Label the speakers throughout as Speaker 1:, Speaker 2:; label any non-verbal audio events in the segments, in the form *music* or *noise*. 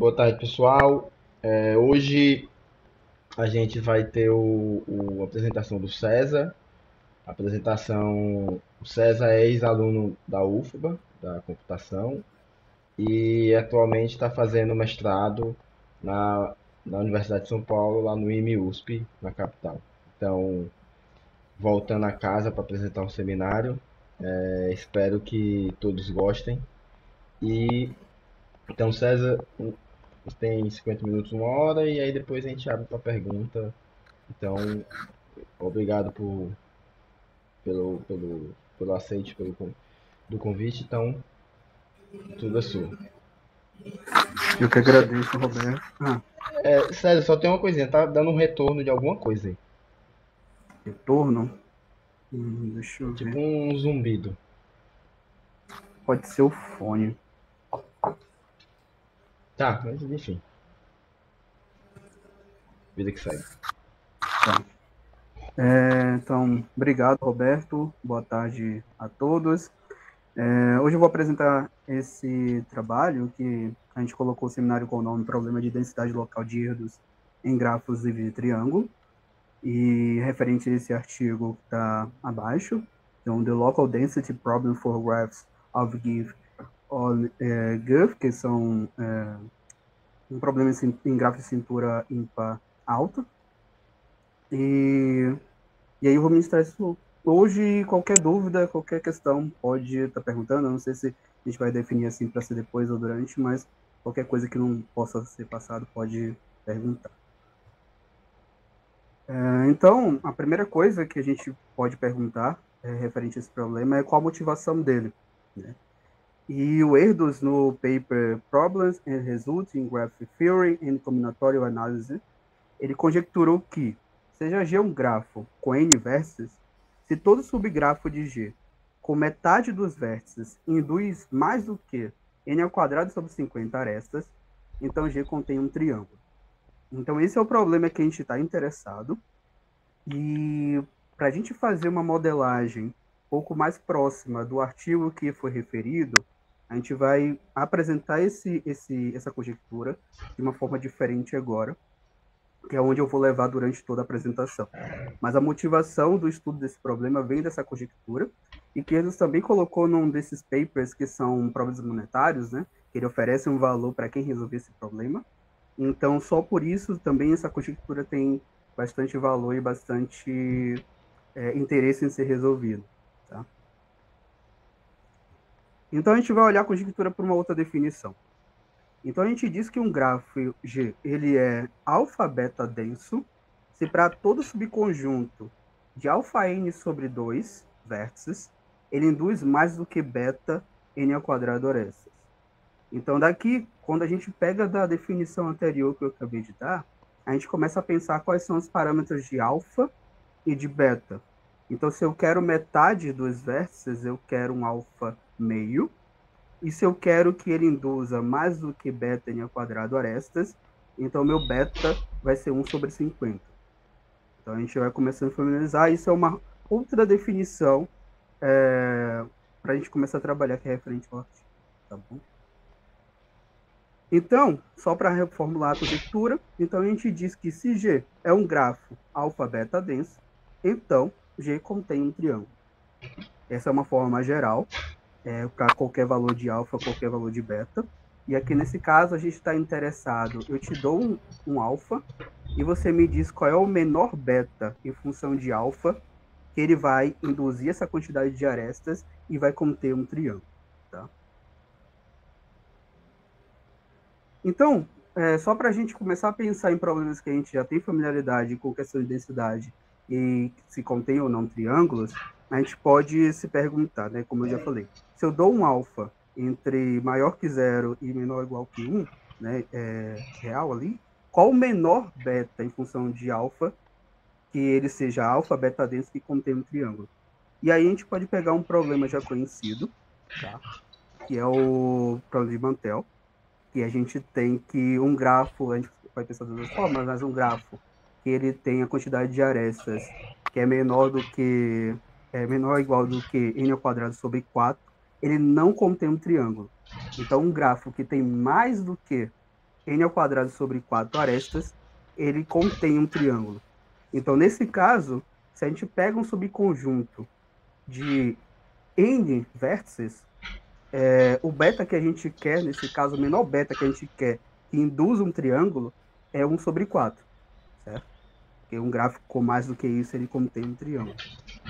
Speaker 1: Boa tarde, pessoal. É, hoje a gente vai ter o, o- a apresentação do César. A apresentação, o César é ex-aluno da UFBA, da computação, e atualmente está fazendo mestrado na, na Universidade de São Paulo, lá no IME-USP, na capital. Então, voltando a casa para apresentar um seminário, é, espero que todos gostem. E então, César, tem 50 minutos, uma hora, e aí depois a gente abre para pergunta. Então, obrigado por, pelo, pelo, pelo aceite pelo, do convite. Então, tudo é seu.
Speaker 2: Eu que agradeço, Roberto. Ah,
Speaker 1: É, César, só tem uma coisinha, tá dando um retorno de alguma coisa aí.
Speaker 2: retorno. Hum, deixa eu
Speaker 1: Tipo
Speaker 2: ver.
Speaker 1: um zumbido.
Speaker 2: Pode ser o fone.
Speaker 1: Tá, mas enfim. Vida que segue.
Speaker 2: É, então, obrigado, Roberto. Boa tarde a todos. É, hoje eu vou apresentar esse trabalho que a gente colocou o seminário com o nome Problema de Densidade Local de Erros em Grafos livres de Triângulo. E referente a esse artigo que está abaixo, então, The Local Density Problem for Graphs of Give on eh, GUF, que são eh, um problema em, grafos de cintura ímpar alta. E, e aí eu vou ministrar isso hoje. Qualquer dúvida, qualquer questão, pode estar perguntando. Eu não sei se a gente vai definir assim para ser depois ou durante, mas qualquer coisa que não possa ser passado, pode perguntar. É, então, a primeira coisa que a gente pode perguntar é, referente a esse problema é qual a motivação dele. Né? E o Erdos, no paper Problems and Results in Graph Theory and Combinatorial Analysis, ele conjecturou que, seja G um grafo com N vértices, se todo subgrafo de G com metade dos vértices induz mais do que N ao quadrado sobre 50 arestas, então G contém um triângulo. Então esse é o problema que a gente está interessado. E para a gente fazer uma modelagem pouco mais próxima do artigo que foi referido, a gente vai apresentar esse, esse, essa conjectura de uma forma diferente agora, que é onde eu vou levar durante toda a apresentação. Mas a motivação do estudo desse problema vem dessa conjectura, e que eles também colocou num desses papers que são problemas monetários, né? Que ele oferece um valor para quem resolver esse problema. Então, só por isso também essa conjectura tem bastante valor e bastante é, interesse em ser resolvido. Tá? Então, a gente vai olhar a conjectura por uma outra definição. Então, a gente diz que um grafo G ele é alfa-beta denso se para todo subconjunto de alfa n sobre 2 vértices, ele induz mais do que beta n ao quadrado arestas. Então, daqui, quando a gente pega da definição anterior que eu acabei de dar, a gente começa a pensar quais são os parâmetros de alfa e de beta. Então, se eu quero metade dos vértices, eu quero um alfa meio. E se eu quero que ele induza mais do que beta ao quadrado arestas, então meu beta vai ser 1 sobre 50. Então, a gente vai começando a familiarizar. Isso é uma outra definição é, para a gente começar a trabalhar que é referente ao artigo. Tá bom? Então, só para reformular a conjectura, então a gente diz que se G é um grafo alfa-beta denso, então G contém um triângulo. Essa é uma forma geral, é, para qualquer valor de alfa, qualquer valor de beta. E aqui nesse caso a gente está interessado, eu te dou um, um alfa e você me diz qual é o menor beta em função de alfa que ele vai induzir essa quantidade de arestas e vai conter um triângulo. Tá? Então, é, só para a gente começar a pensar em problemas que a gente já tem familiaridade com questão de densidade e se contém ou não triângulos, a gente pode se perguntar, né, como eu já falei, se eu dou um alfa entre maior que zero e menor ou igual que 1, né, é, real ali, qual o menor beta em função de alfa que ele seja alfa, beta denso que contém um triângulo? E aí a gente pode pegar um problema já conhecido, tá? que é o problema de Mantel, que a gente tem que um grafo, a gente pode pensar de duas formas, mas um grafo que ele tem a quantidade de arestas que é menor do que é menor ou igual do que n ao quadrado sobre 4, ele não contém um triângulo. Então, um grafo que tem mais do que n ao quadrado sobre 4 arestas, ele contém um triângulo. Então, nesse caso, se a gente pega um subconjunto de n vértices, é, o beta que a gente quer, nesse caso, o menor beta que a gente quer, que induz um triângulo, é 1 sobre 4, certo? Porque um gráfico com mais do que isso, ele contém um triângulo.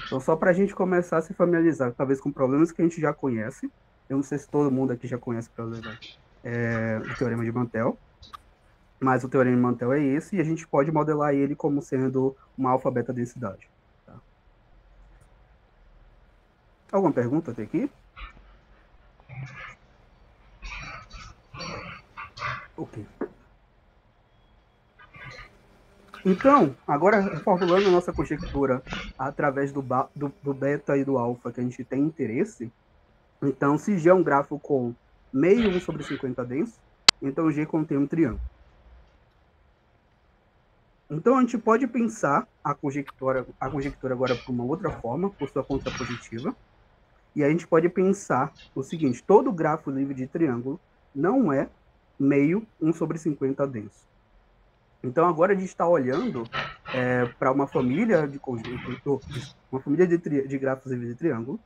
Speaker 2: Então, só para a gente começar a se familiarizar, talvez com problemas que a gente já conhece, eu não sei se todo mundo aqui já conhece o problema, é, teorema de Mantel, mas o teorema de Mantel é esse, e a gente pode modelar ele como sendo uma alfa-beta densidade. Tá? Alguma pergunta até aqui? Ok. Então, agora reformulando a nossa conjectura através do, do, do beta e do alfa que a gente tem interesse, então se G é um grafo com meio 1 sobre 50 denso, então G contém um triângulo. Então a gente pode pensar a conjectura, a conjectura agora por uma outra forma, por sua contrapositiva, e a gente pode pensar o seguinte, todo grafo livre de triângulo não é meio 1 sobre 50 denso. Então agora a gente está olhando é, para uma família de conjunto, uma família de, tri, de grafos de triângulo,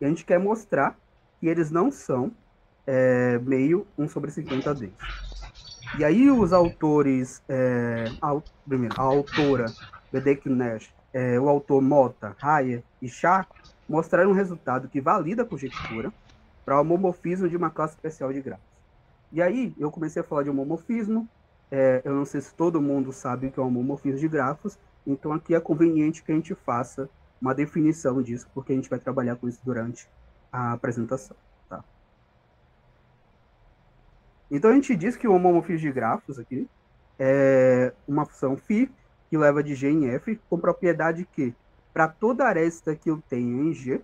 Speaker 2: e a gente quer mostrar que eles não são é, meio 1 sobre 50 denso. E aí os autores, é, a, primeiro, a autora Bedek Nash, é, o autor Mota, Raya e Chá mostraram um resultado que valida a conjectura para o homomorfismo de uma classe especial de grafos. E aí eu comecei a falar de homomorfismo, é, eu não sei se todo mundo sabe o que é um homomorfismo de grafos, então aqui é conveniente que a gente faça uma definição disso, porque a gente vai trabalhar com isso durante a apresentação. Tá? Então a gente diz que o homomorfismo de grafos aqui é uma função φ que leva de G em F, com propriedade que, para toda aresta que eu tenho em G,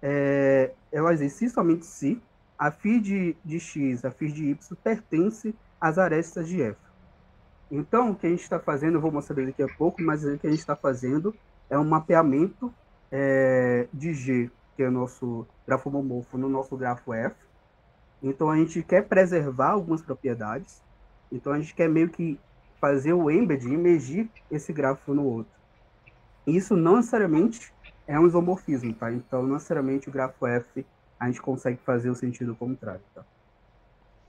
Speaker 2: é, ela existe somente se a φ de, de x, a φ de y, pertence as arestas de F. Então, o que a gente está fazendo, eu vou mostrar daqui a pouco, mas o que a gente está fazendo é um mapeamento é, de G, que é o nosso grafo homomorfo, no nosso grafo F. Então, a gente quer preservar algumas propriedades. Então, a gente quer meio que fazer o embed, imergir esse grafo no outro. Isso não necessariamente é um isomorfismo, tá? Então, não necessariamente o grafo F a gente consegue fazer o sentido contrário, tá?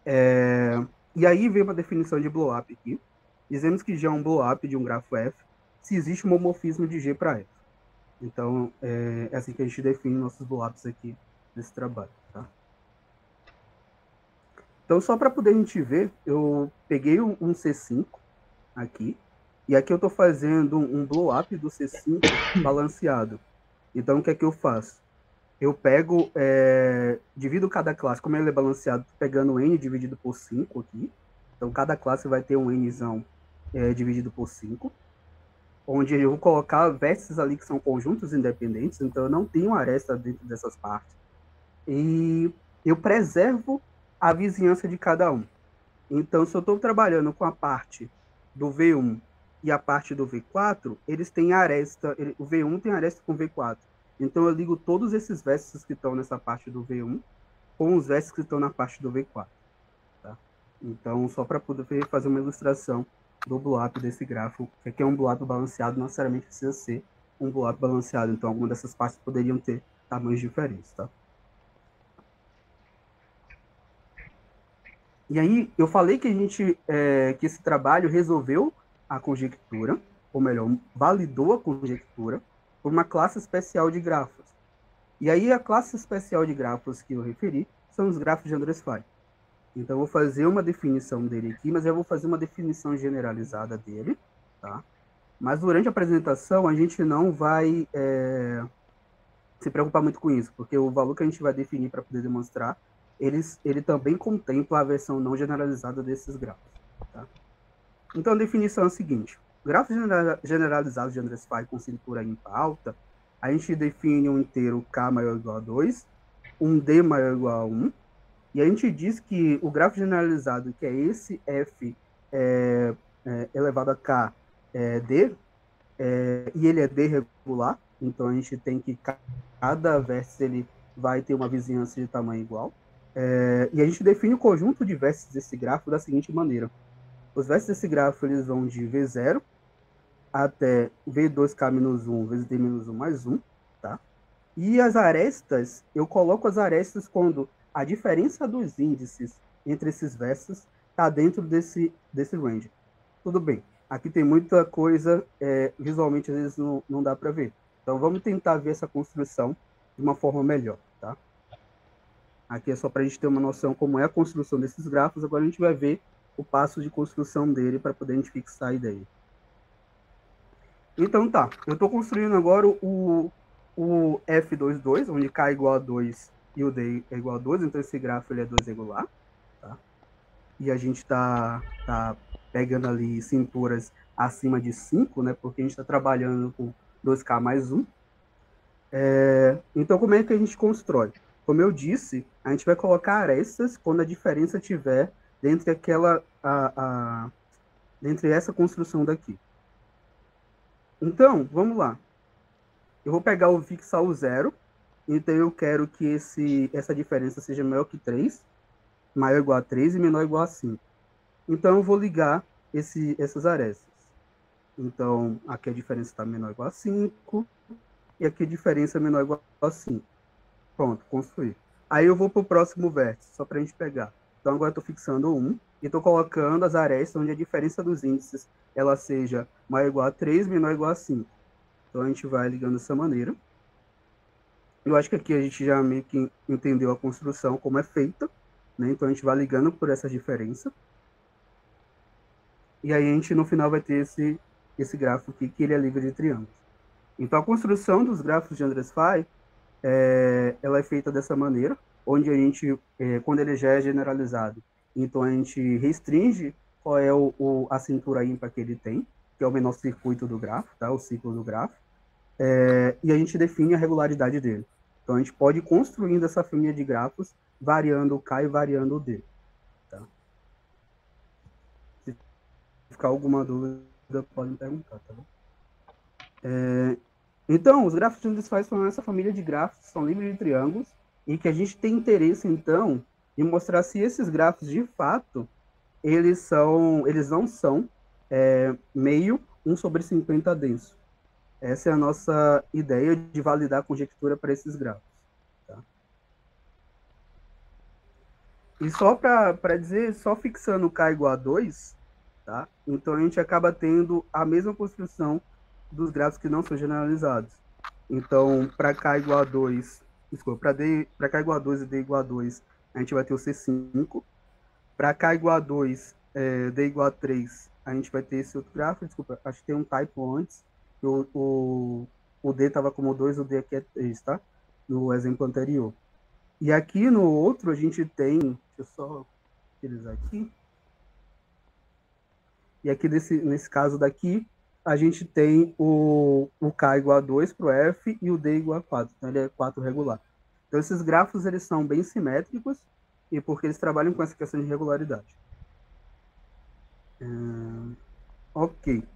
Speaker 2: É... E aí vem uma definição de blow-up aqui. Dizemos que G é um blow-up de um grafo F se existe um homorfismo de G para F. Então, é, é assim que a gente define nossos blow-ups aqui nesse trabalho. Tá? Então, só para poder a gente ver, eu peguei um, C5 aqui, e aqui eu estou fazendo um blow-up do C5 balanceado. Então, o que é que eu faço? Eu pego, é, divido cada classe, como ele é balanceado, pegando n dividido por 5 aqui. Então, cada classe vai ter um nzão é, dividido por 5. Onde eu vou colocar vértices ali que são conjuntos independentes, então eu não tenho aresta dentro dessas partes. E eu preservo a vizinhança de cada um. Então, se eu estou trabalhando com a parte do V1 e a parte do V4, eles têm aresta, ele, o V1 tem aresta com o V4. Então eu ligo todos esses vértices que estão nessa parte do V1 com os vértices que estão na parte do V4. Tá? Então, só para poder fazer uma ilustração do blow-up desse grafo, que aqui é um blow-up balanceado, não necessariamente precisa ser um blow-up balanceado. Então, algumas dessas partes poderiam ter tamanhos diferentes. Tá? E aí, eu falei que a gente, é, que esse trabalho resolveu a conjectura, ou melhor, validou a conjectura, por uma classe especial de grafos. E aí a classe especial de grafos que eu referi são os grafos de Andrés-Fay. Então eu vou fazer uma definição dele aqui, mas eu vou fazer uma definição generalizada dele, tá? Mas durante a apresentação a gente não vai é, se preocupar muito com isso, porque o valor que a gente vai definir para poder demonstrar, eles, ele também contempla a versão não generalizada desses grafos. Tá? Então a definição é a seguinte: Grafos generalizados de Andrés Fay com cintura ímpar alta, a gente define um inteiro k maior ou igual a 2, um d maior ou igual a 1, e a gente diz que o grafo generalizado, que é esse f é, é, elevado a k é d, é, e ele é d regular, então a gente tem que cada vértice ele vai ter uma vizinhança de tamanho igual. É, e a gente define o conjunto de vértices desse grafo da seguinte maneira. Os vértices desse grafo eles vão de V0 até V2K-1 vezes D-1 mais 1, tá? E as arestas, eu coloco as arestas quando a diferença dos índices entre esses vértices está dentro desse, desse range. Tudo bem, aqui tem muita coisa, é, visualmente às vezes não, não dá para ver. Então vamos tentar ver essa construção de uma forma melhor, tá? Aqui é só para a gente ter uma noção como é a construção desses grafos, agora a gente vai ver o passo de construção dele para poder a gente fixar a ideia. Então tá, eu estou construindo agora o, o F22, onde K é igual a 2 e o D é igual a 2, então esse grafo ele é 2 regular. Tá? E a gente está tá pegando ali cinturas acima de 5, né, porque a gente está trabalhando com 2K mais 1. É, então como é que a gente constrói? Como eu disse, a gente vai colocar arestas quando a diferença tiver dentro daquela a, a, dentre essa construção daqui. Então, vamos lá. Eu vou pegar o fixar o zero. Então, eu quero que esse, essa diferença seja maior que 3, maior ou igual a 3 e menor ou igual a 5. Então, eu vou ligar esse, essas arestas. Então, aqui a diferença está menor ou igual a 5. E aqui a diferença é menor ou igual a 5. Pronto, construir. Aí eu vou para o próximo vértice, só para a gente pegar. Então, agora eu estou fixando 1 e estou colocando as arestas onde a diferença dos índices ela seja maior ou igual a 3, menor ou igual a 5. Então a gente vai ligando dessa maneira. Eu acho que aqui a gente já meio que entendeu a construção, como é feita. Né? Então a gente vai ligando por essa diferença. E aí a gente no final vai ter esse, esse gráfico aqui, que ele é livre de triângulos. Então a construção dos gráficos de Andrés Fay, é, ela é feita dessa maneira, onde a gente, é, quando ele já é generalizado, então a gente restringe qual é o, o, a cintura ímpar que ele tem, que é o menor circuito do grafo, tá? o ciclo do grafo, é, e a gente define a regularidade dele. Então a gente pode ir construindo essa família de grafos, variando o K e variando o D. Tá? Se ficar alguma dúvida, podem perguntar, tá bom? É, então, os grafos de Undisfaz são essa família de grafos, são livres de triângulos, e que a gente tem interesse, então, em mostrar se esses grafos, de fato, eles são, eles não são é, meio 1 sobre 50 denso. Essa é a nossa ideia de validar a conjectura para esses grafos. Tá? E só para dizer, só fixando K igual a 2, tá? então a gente acaba tendo a mesma construção dos grafos que não são generalizados. Então, para K igual a 2, desculpa, para K igual a 2 e D igual a 2, a gente vai ter o C5. Para K igual a 2, é, D igual a 3, a gente vai ter esse outro gráfico. Desculpa, acho que tem um typo antes. O, o, o D estava como 2, o D aqui é 3, tá? No exemplo anterior. E aqui no outro a gente tem. Deixa eu só utilizar aqui. E aqui nesse, nesse caso daqui, a gente tem o, o K igual a 2 para o F e o D igual a 4. Então ele é 4 regular. Então esses grafos eles são bem simétricos e porque eles trabalham com essa questão de regularidade. Uh, ok.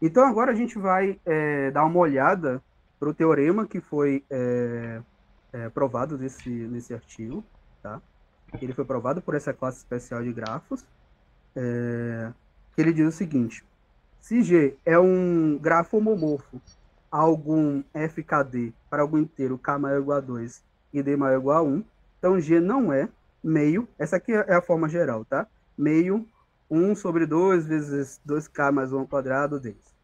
Speaker 2: Então agora a gente vai é, dar uma olhada para o teorema que foi é, é, provado nesse, nesse artigo. Tá? Ele foi provado por essa classe especial de grafos. É, que ele diz o seguinte: se G é um grafo homomorfo a algum FKD para algum inteiro K maior ou igual a 2 e D maior ou igual a 1, então G não é meio, essa aqui é a forma geral, tá? Meio 1 sobre 2 vezes 2k mais 1 ao quadrado deles.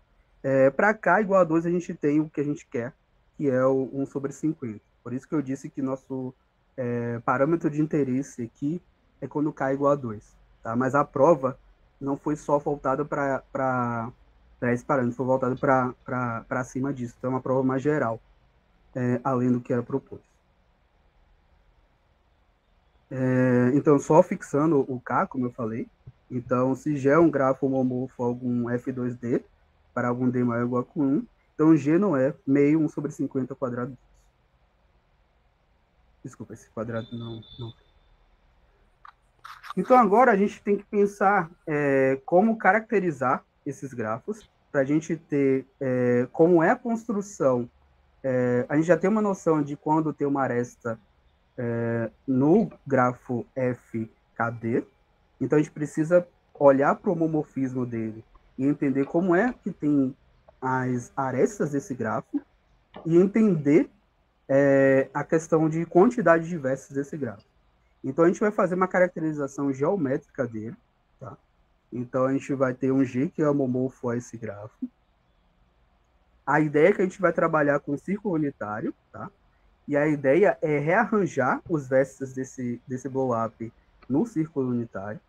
Speaker 2: É, Para k igual a 2, a gente tem o que a gente quer, que é o 1 sobre 50. Por isso que eu disse que nosso é, parâmetro de interesse aqui é quando k é igual a 2. Tá? Mas a prova não foi só voltada para esse parâmetro, foi voltada para acima disso. Então é uma prova mais geral, é, além do que era proposto. É, então, só fixando o K, como eu falei. Então, se G é um grafo homomorfo algum F2D, para algum D maior ou igual a 1, então G não é meio 1 sobre 50 quadrado. Desculpa, esse quadrado não, não. Então, agora a gente tem que pensar é, como caracterizar esses grafos, para a gente ter é, como é a construção. É, a gente já tem uma noção de quando tem uma aresta no grafo FKD. Então a gente precisa olhar para o homomorfismo dele e entender como é que tem as arestas desse grafo e entender é, a questão de quantidade de vértices desse grafo. Então a gente vai fazer uma caracterização geométrica dele, tá? Então a gente vai ter um G que é homomorfo a esse grafo. A ideia é que a gente vai trabalhar com círculo unitário, tá? E a ideia é rearranjar os vértices desse, desse blow-up no círculo unitário.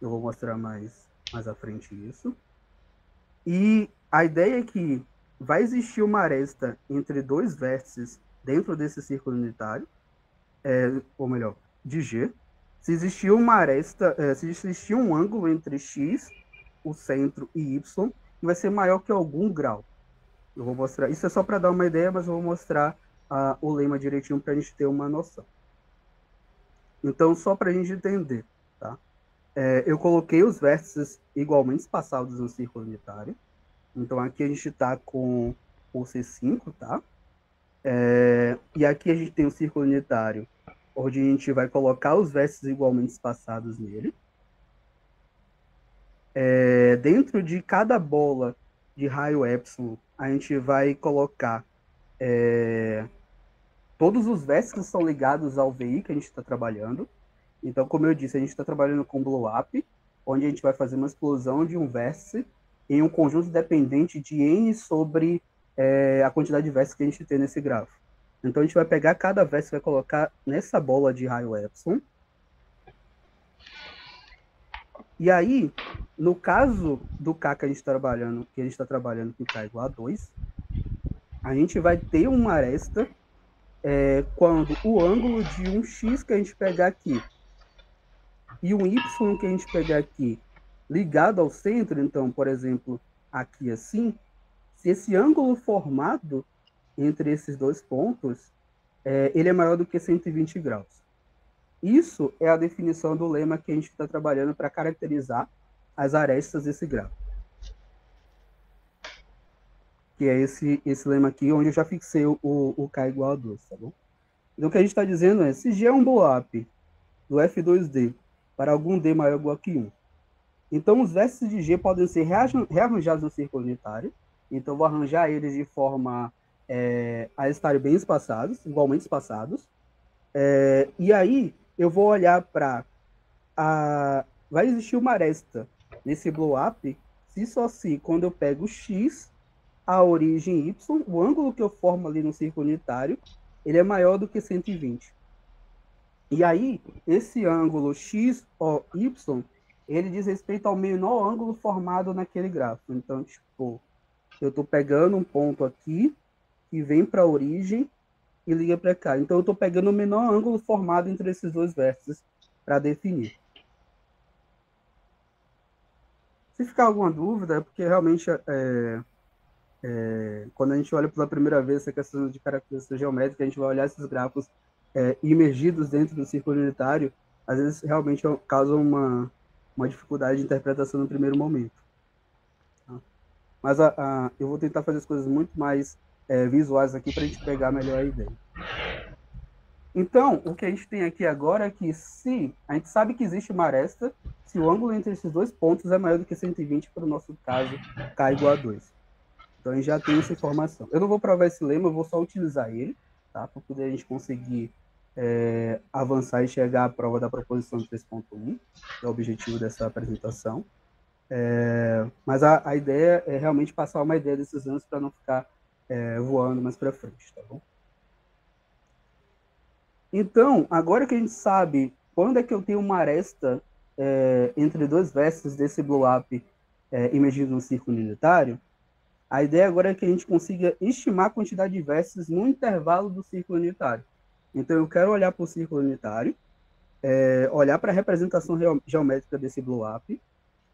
Speaker 2: Eu vou mostrar mais, mais à frente isso. E a ideia é que vai existir uma aresta entre dois vértices dentro desse círculo unitário, é, ou melhor, de G. Se existir uma aresta, é, se existir um ângulo entre x, o centro e y, vai ser maior que algum grau. Eu vou mostrar. Isso é só para dar uma ideia, mas eu vou mostrar o lema direitinho para a gente ter uma noção. Então, só para a gente entender, tá? É, eu coloquei os vértices igualmente espaçados no círculo unitário. Então, aqui a gente está com o C5, tá? É, e aqui a gente tem o círculo unitário, onde a gente vai colocar os vértices igualmente espaçados nele. É, dentro de cada bola de raio epsilon, a gente vai colocar é, todos os vértices são ligados ao VI que a gente está trabalhando. Então, como eu disse, a gente está trabalhando com blow-up, onde a gente vai fazer uma explosão de um vértice em um conjunto dependente de n sobre é, a quantidade de vértices que a gente tem nesse grafo. Então, a gente vai pegar cada vértice e vai colocar nessa bola de raio epsilon. E aí, no caso do K que a gente está trabalhando, que a gente está trabalhando com K igual a 2, a gente vai ter uma aresta é, quando o ângulo de um x que a gente pegar aqui e um y que a gente pegar aqui ligado ao centro, então, por exemplo, aqui assim, se esse ângulo formado entre esses dois pontos, é, ele é maior do que 120 graus. Isso é a definição do lema que a gente está trabalhando para caracterizar as arestas desse gráfico que é esse, esse lema aqui, onde eu já fixei o, o K igual a 2, tá bom? Então, o que a gente está dizendo é, se G é um blow-up do F2D para algum D maior ou igual que 1, então os vértices de G podem ser rearranjados no círculo unitário, então vou arranjar eles de forma é, a estarem bem espaçados, igualmente espaçados, é, e aí eu vou olhar para a... vai existir uma aresta nesse blow-up se só se quando eu pego X a origem y, o ângulo que eu formo ali no círculo unitário, ele é maior do que 120. E aí, esse ângulo x ou y, ele diz respeito ao menor ângulo formado naquele gráfico. Então, tipo, eu estou pegando um ponto aqui, que vem para a origem e liga para cá. Então, eu estou pegando o menor ângulo formado entre esses dois vértices para definir. Se ficar alguma dúvida, é porque realmente é, é, quando a gente olha pela primeira vez essa questão de característica geométrica, a gente vai olhar esses grafos é, imergidos dentro do círculo unitário, às vezes realmente causam uma, uma dificuldade de interpretação no primeiro momento. Tá? Mas a, a, eu vou tentar fazer as coisas muito mais é, visuais aqui para a gente pegar melhor a ideia. Então, o que a gente tem aqui agora é que se a gente sabe que existe uma aresta, se o ângulo entre esses dois pontos é maior do que 120, para o nosso caso, K igual a 2. Então a gente já tem essa informação. Eu não vou provar esse lema, eu vou só utilizar ele, tá? Para poder a gente conseguir é, avançar e chegar à prova da proposição 3.1, que é o objetivo dessa apresentação. É, mas a, a, ideia é realmente passar uma ideia desses anos para não ficar é, voando mais para frente, tá bom? Então, agora que a gente sabe quando é que eu tenho uma aresta é, entre dois vértices desse blow-up é, emergindo no círculo unitário, a ideia agora é que a gente consiga estimar a quantidade de vértices no intervalo do círculo unitário. Então, eu quero olhar para o círculo unitário, é, olhar para a representação geométrica desse blow-up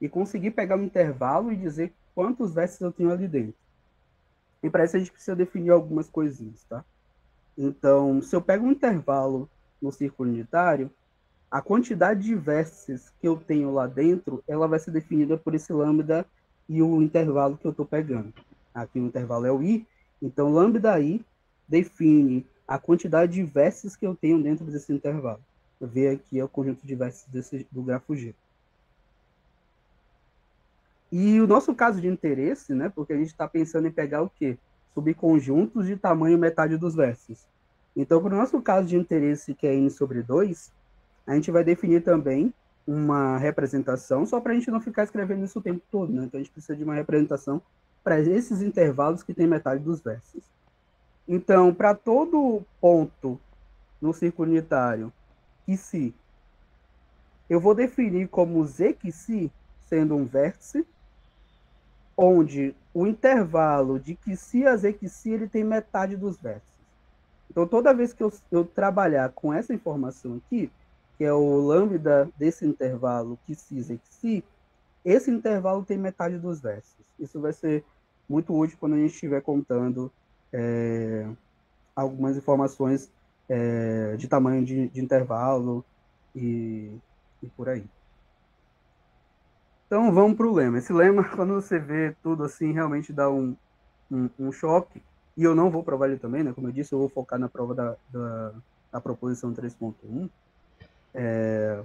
Speaker 2: e conseguir pegar um intervalo e dizer quantos vértices eu tenho ali dentro. E para isso a gente precisa definir algumas coisinhas, tá? Então, se eu pego um intervalo no círculo unitário, a quantidade de vértices que eu tenho lá dentro, ela vai ser definida por esse lambda e o intervalo que eu estou pegando. Aqui o intervalo é o i, então lambda i define a quantidade de vértices que eu tenho dentro desse intervalo. Ver aqui é o conjunto de vértices desse, do grafo G. E o nosso caso de interesse, né, porque a gente está pensando em pegar o quê? Subconjuntos de tamanho metade dos vértices. Então, para o nosso caso de interesse, que é n sobre 2, a gente vai definir também uma representação, só para a gente não ficar escrevendo isso o tempo todo, né? Então, a gente precisa de uma representação para esses intervalos que tem metade dos vértices. Então, para todo ponto no círculo unitário que se eu vou definir como z que se sendo um vértice, onde o intervalo de que se a z que se ele tem metade dos vértices. Então, toda vez que eu, eu trabalhar com essa informação aqui, que é o lambda desse intervalo que z que se, esse intervalo tem metade dos vértices. Isso vai ser muito útil quando a gente estiver contando é, algumas informações é, de tamanho de, de intervalo e, e, por aí. Então vamos para o lema. Esse lema, *laughs* quando você vê tudo assim, realmente dá um, um, um, choque. E eu não vou provar ele também, né? Como eu disse, eu vou focar na prova da, da, da proposição 3.1. É,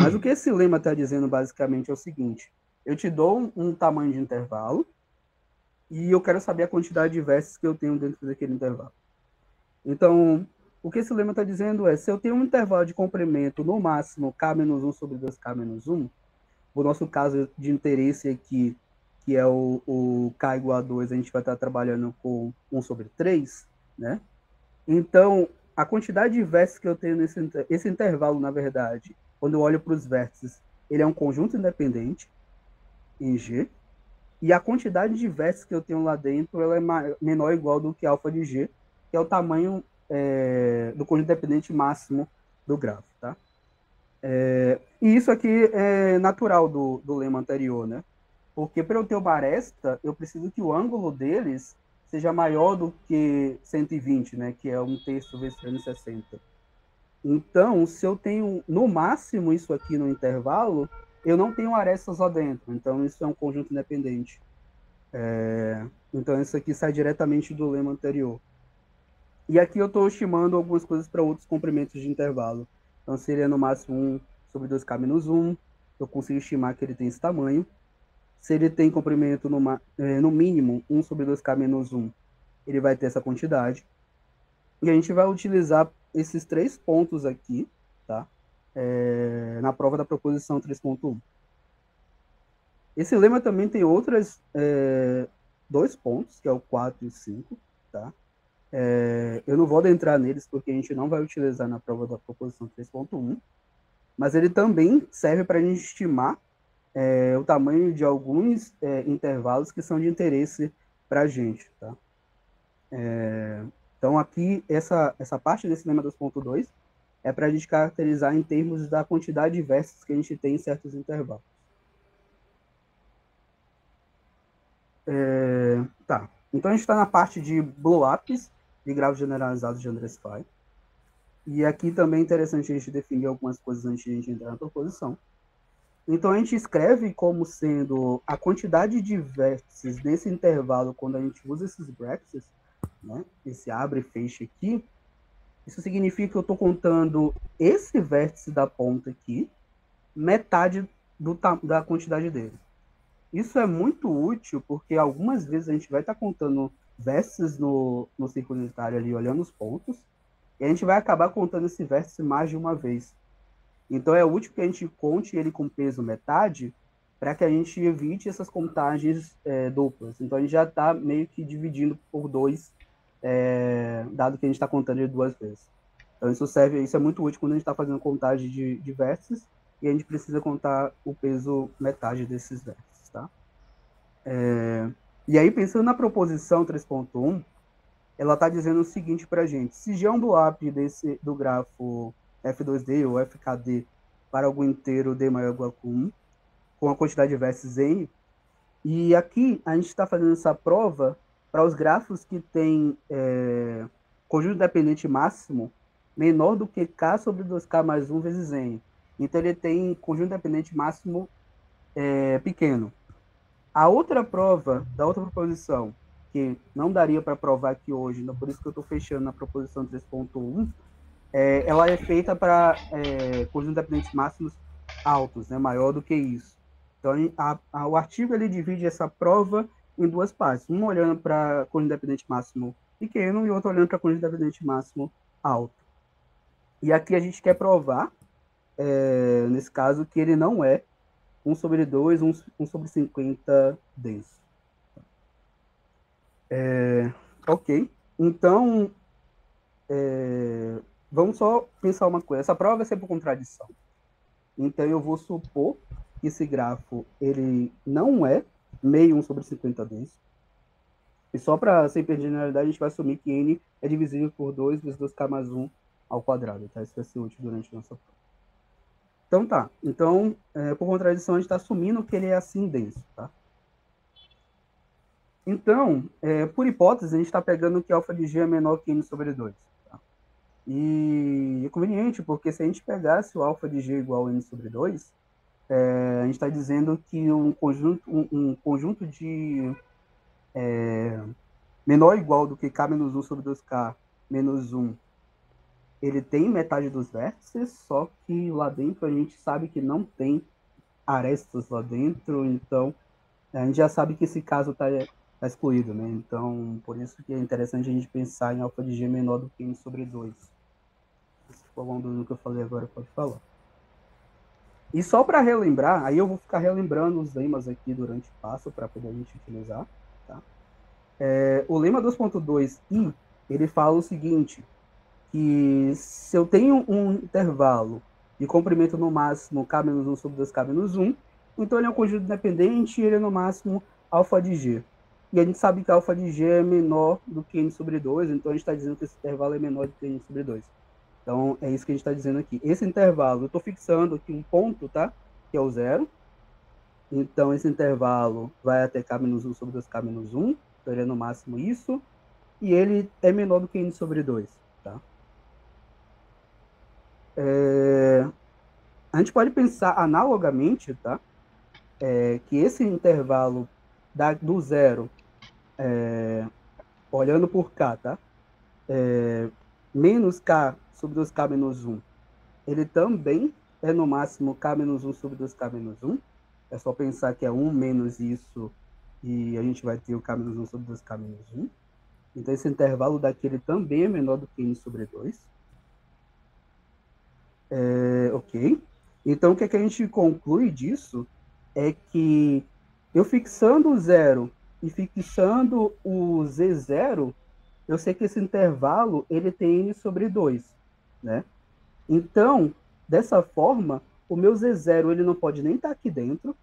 Speaker 2: mas o que esse lema está dizendo basicamente é o seguinte: eu te dou um, tamanho de intervalo, e eu quero saber a quantidade de vértices que eu tenho dentro daquele intervalo. Então, o que esse lema está dizendo é, se eu tenho um intervalo de comprimento no máximo k-1 sobre 2k-1, o nosso caso de interesse aqui, que é o, o k igual a 2, a gente vai estar trabalhando com 1 sobre 3, né? Então, a quantidade de vértices que eu tenho nesse esse intervalo, na verdade, quando eu olho para os vértices, ele é um conjunto independente em G, e a quantidade de vértices que eu tenho lá dentro ela é menor ou igual do que alfa de G, que é o tamanho é, do conjunto dependente máximo do grafo, tá? É, e isso aqui é natural do, do lema anterior, né? Porque para eu ter uma aresta, eu preciso que o ângulo deles seja maior do que 120, né? Que é um terço vezes 360. Então, se eu tenho no máximo isso aqui no intervalo, eu não tenho arestas lá dentro, então isso é um conjunto independente. É, então isso aqui sai diretamente do lema anterior. E aqui eu estou estimando algumas coisas para outros comprimentos de intervalo. Então seria no máximo 1 sobre 2k menos 1, eu consigo estimar que ele tem esse tamanho. Se ele tem comprimento no, é, mínimo 1 sobre 2k menos 1, ele vai ter essa quantidade. E a gente vai utilizar esses três pontos aqui, tá? é, na prova da proposição 3.1. Esse lema também tem outros é, dois pontos, que é o 4 e o 5, tá? É, eu não vou adentrar neles porque a gente não vai utilizar na prova da proposição 3.1, mas ele também serve para a gente estimar é, o tamanho de alguns é, intervalos que são de interesse para a gente, tá? É, então aqui, essa, essa parte desse lema 2.2 é para a gente caracterizar em termos da quantidade de vértices que a gente tem em certos intervalos. É, tá. Então a gente está na parte de blow-ups de grafos generalizados de Andrés Fay. E aqui também é interessante a gente definir algumas coisas antes de a gente entrar na proposição. Então a gente escreve como sendo a quantidade de vértices nesse intervalo quando a gente usa esses brackets, né? Esse abre e fecha aqui, isso significa que eu estou contando esse vértice da ponta aqui, metade do, da quantidade dele. Isso é muito útil porque algumas vezes a gente vai estar tá contando vértices no, no círculo unitário ali, olhando os pontos, e a gente vai acabar contando esse vértice mais de uma vez. Então é útil que a gente conte ele com peso metade para que a gente evite essas contagens é, duplas. Então a gente já está meio que dividindo por dois é, dado que a gente está contando de duas vezes. Então isso serve, isso é muito útil quando a gente está fazendo contagem de, de vértices e a gente precisa contar o peso metade desses vértices, tá? É, e aí, pensando na proposição 3.1, ela está dizendo o seguinte para a gente, se G é um blow-up desse, do grafo F2D ou FKD para algum inteiro D maior ou igual a 1, com a quantidade de vértices N, e aqui a gente está fazendo essa prova para os grafos que têm é, conjunto dependente máximo menor do que K sobre 2K mais 1 vezes N. Então ele tem conjunto dependente máximo é, pequeno. A outra prova da outra proposição, porque não daria para provar aqui hoje, então por isso que eu estou fechando na proposição 3.1, é, ela é feita para é, conjuntos independentes máximos altos, né, maior do que isso. Então, a, a, o artigo ele divide essa prova em duas partes, uma olhando para conjunto independente máximo pequeno e outra olhando para conjunto independente máximo alto. E aqui a gente quer provar, é, nesse caso, que ele não é 1 sobre 2, 1, 1 sobre 50 denso. É, ok. Então, é, vamos só pensar uma coisa. Essa prova vai ser por contradição. Então, eu vou supor que esse grafo ele não é meio 1 sobre 50 denso. E só para ser perder generalidade, a gente vai assumir que n é divisível por 2 vezes 2k mais 1 ao quadrado. Tá? Isso vai ser útil durante a nossa prova. Então tá. Então, é, por contradição, a gente está assumindo que ele é assim denso. Tá? Então, é, por hipótese, a gente está pegando que alfa de g é menor que n sobre 2. E é conveniente, porque se a gente pegasse o alfa de g igual a n sobre 2, é, a gente está dizendo que um conjunto, um, um conjunto de é, menor ou igual do que k menos 1 sobre 2k menos 1, ele tem metade dos vértices, só que lá dentro a gente sabe que não tem arestas lá dentro, então a gente já sabe que esse caso está tá excluído, né? Então, por isso que é interessante a gente pensar em alfa de g menor do que n sobre 2. Alguma dúvida que eu falei agora, pode falar. E só para relembrar, aí eu vou ficar relembrando os lemas aqui durante o passo para poder a gente utilizar. Tá? É, o lema 2.2i, ele fala o seguinte, que se eu tenho um intervalo de comprimento no máximo k menos 1 sobre 2k menos 1, então ele é um conjunto independente e ele é no máximo alfa de g. E a gente sabe que alfa de g é menor do que n sobre 2, então a gente está dizendo que esse intervalo é menor do que n sobre 2. Então é isso que a gente está dizendo aqui. Esse intervalo, eu estou fixando aqui um ponto, tá? Que é o zero. Então esse intervalo vai até k menos 1 sobre 2k menos 1, então é no máximo isso. E ele é menor do que n sobre 2, tá? É... A gente pode pensar analogamente, tá? É, que esse intervalo da, do zero é, olhando por K, tá? É, menos K sobre 2K menos 1, ele também é no máximo K menos 1 sobre 2K menos 1. É só pensar que é 1 menos isso e a gente vai ter o K menos 1 sobre 2K menos 1. Então esse intervalo daqui ele também é menor do que N sobre 2. É, ok. Então o que, é que a gente conclui disso é que eu fixando o zero e fixando o Z0, eu sei que esse intervalo ele tem N sobre 2, né? Então, dessa forma, o meu Z0 ele não pode nem estar tá aqui dentro,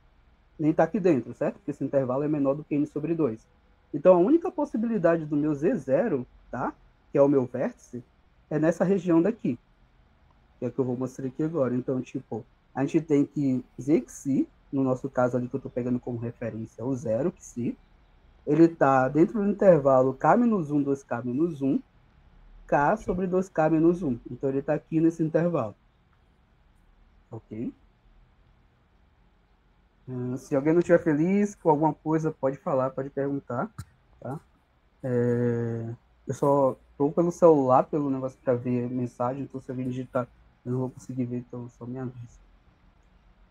Speaker 2: nem estar tá aqui dentro, certo? Porque esse intervalo é menor do que N sobre 2. Então, a única possibilidade do meu Z0, tá? Que é o meu vértice, é nessa região daqui. Que é que eu vou mostrar aqui agora. Então, tipo, a gente tem que Z que se, no nosso caso ali que eu estou pegando como referência, o zero que se, ele está dentro do intervalo k-1, 2k 1, k sobre 2k 1. Então, ele está aqui nesse intervalo. Ok? Uh, se alguém não estiver feliz com alguma coisa, pode falar, pode perguntar. Tá? É, eu só estou pelo celular, pelo negócio para ver mensagem, então se alguém digitar, eu não vou conseguir ver, então só me avisa.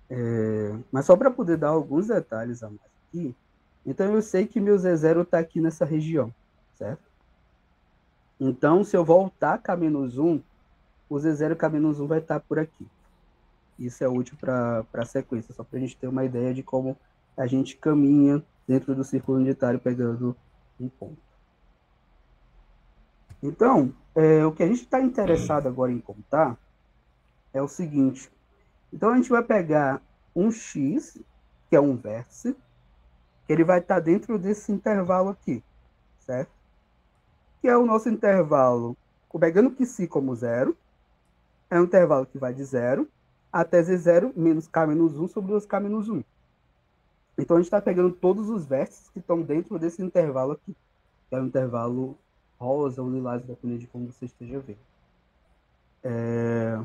Speaker 2: É, mas só para poder dar alguns detalhes a mais aqui, então eu sei que meu Z0 está aqui nessa região, certo? Então, se eu voltar K-1, o Z0 K-1 vai estar tá por aqui. Isso é útil para a sequência, só para a gente ter uma ideia de como a gente caminha dentro do círculo unitário pegando um ponto. Então, é, o que a gente está interessado agora em contar é o seguinte. Então, a gente vai pegar um x, que é um vértice, ele vai estar dentro desse intervalo aqui, certo? Que é o nosso intervalo, pegando que si como zero, é um intervalo que vai de zero até z0 menos k menos 1 sobre 2k menos 1. Então, a gente está pegando todos os vértices que estão dentro desse intervalo aqui, que é o intervalo rosa ou lilás, dependendo de como você esteja vendo. É...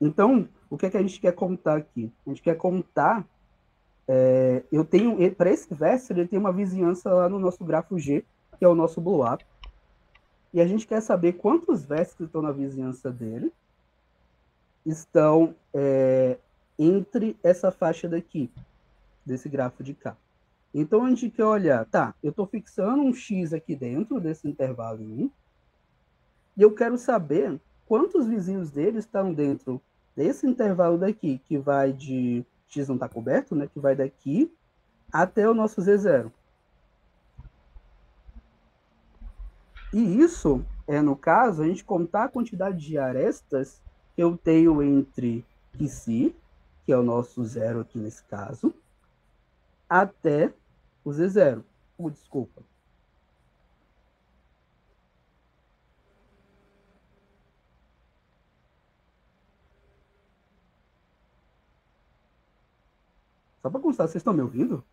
Speaker 2: Então, o que, é que a gente quer contar aqui? A gente quer contar é, eu tenho, para esse vértice, ele tem uma vizinhança lá no nosso grafo G, que é o nosso blow up, e a gente quer saber quantos vértices que estão na vizinhança dele estão é, entre essa faixa daqui, desse grafo de cá. Então a gente quer olhar, tá, eu estou fixando um x aqui dentro desse intervalo em e eu quero saber quantos vizinhos dele estão dentro desse intervalo daqui, que vai de x não está coberto, né, que vai daqui até o nosso z0. E isso é, no caso, a gente contar a quantidade de arestas que eu tenho entre si, que é o nosso zero aqui nesse caso, até o Z0. Uh, desculpa. Só para constar, vocês estão me ouvindo?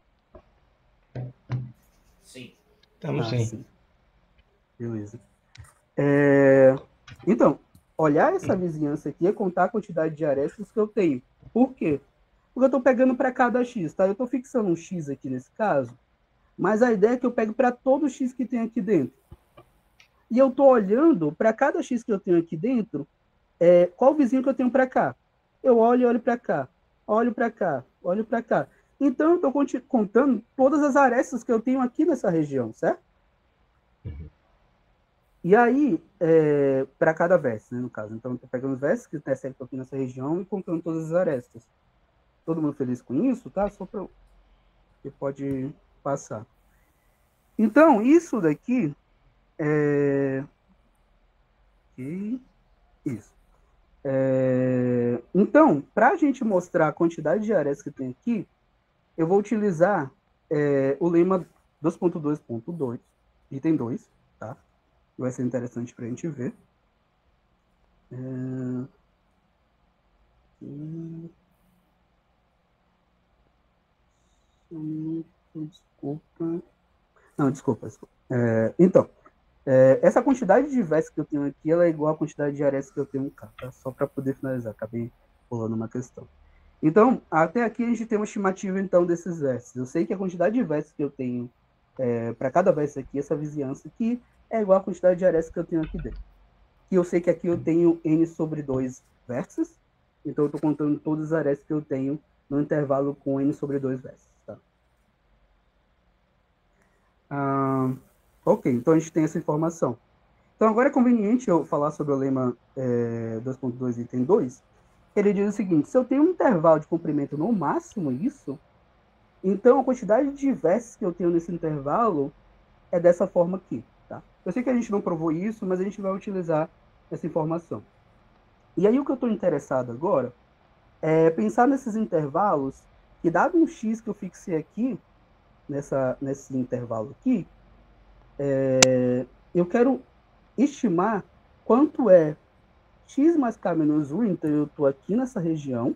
Speaker 1: Sim. Estamos ah, sim. sim.
Speaker 2: Beleza. É... Então, olhar essa vizinhança aqui é contar a quantidade de arestas que eu tenho. Por quê? Porque eu estou pegando para cada x, tá? Eu estou fixando um x aqui nesse caso, mas a ideia é que eu pego para todo x que tem aqui dentro. E eu estou olhando para cada x que eu tenho aqui dentro, é, qual vizinho que eu tenho para cá. Eu olho e olho para cá, olho para cá, olho para cá. Então, eu estou contando todas as arestas que eu tenho aqui nessa região, certo? Uhum. E aí, é, para cada verso, né, no caso. Então, pegando os versos que interceptam aqui nessa região e contando todas as arestas. Todo mundo feliz com isso, tá? Só para você pode passar. Então, isso daqui é... Isso. É... Então, para a gente mostrar a quantidade de arestas que tem aqui, eu vou utilizar é, o lema 2.2.2, item 2, tá? Vai ser interessante para a gente ver. É... Desculpa. Não, desculpa. desculpa. É, então, é, essa quantidade de versos que eu tenho aqui, ela é igual à quantidade de arestas que eu tenho cá, tá? Só para poder finalizar, acabei pulando uma questão. Então, até aqui a gente tem uma estimativa, então, desses versos. Eu sei que a quantidade de versos que eu tenho é, para cada verso aqui, essa vizinhança aqui, é igual à quantidade de arestas que eu tenho aqui dentro. E eu sei que aqui eu tenho n sobre 2 versos, então eu estou contando todos os arestas que eu tenho no intervalo com n sobre 2 versos. Tá? Ah, ok, então a gente tem essa informação. Então agora é conveniente eu falar sobre o lema é, 2.2 item 2. Ele diz o seguinte, se eu tenho um intervalo de comprimento no máximo isso, então a quantidade de versos que eu tenho nesse intervalo é dessa forma aqui. Eu sei que a gente não provou isso, mas a gente vai utilizar essa informação. E aí o que eu estou interessado agora é pensar nesses intervalos que dado um x que eu fixei aqui, nessa, nesse intervalo aqui, é, eu quero estimar quanto é x mais k menos 1, então eu estou aqui nessa região,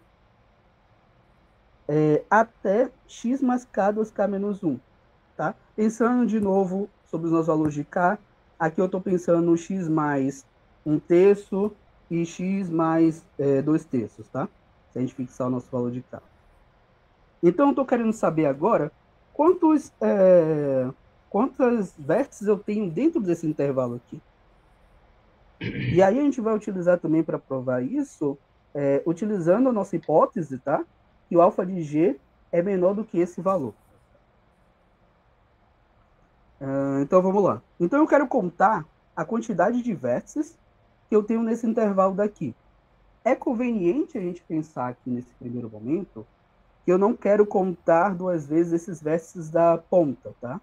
Speaker 2: é, até x mais k 2k menos 1. Tá? Pensando de novo sobre os nossos valores de k, Aqui eu estou pensando no x mais um terço e x mais é, dois terços, tá? Se a gente fixar o nosso valor de k. Então, eu estou querendo saber agora quantos, é, quantas vértices eu tenho dentro desse intervalo aqui. E aí a gente vai utilizar também para provar isso, é, utilizando a nossa hipótese, tá? Que o alfa de g é menor do que esse valor. Uh, então vamos lá. Então eu quero contar a quantidade de vértices que eu tenho nesse intervalo daqui. É conveniente a gente pensar aqui nesse primeiro momento que eu não quero contar duas vezes esses vértices da ponta, tá?